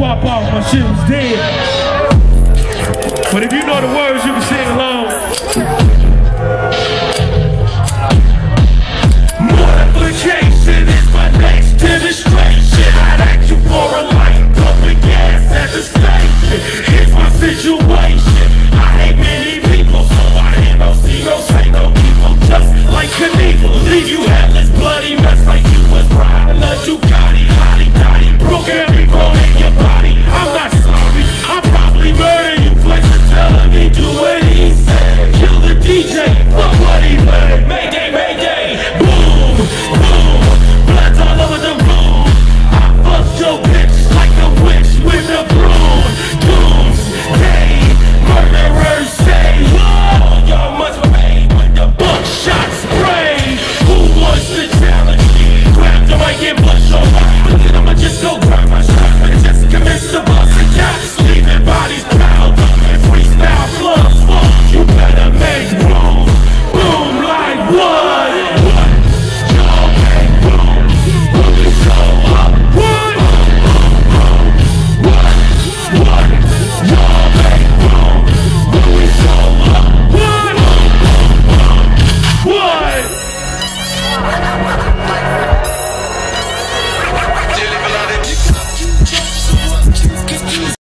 swap off, my shit was dead. But if you know the words, you can sing along.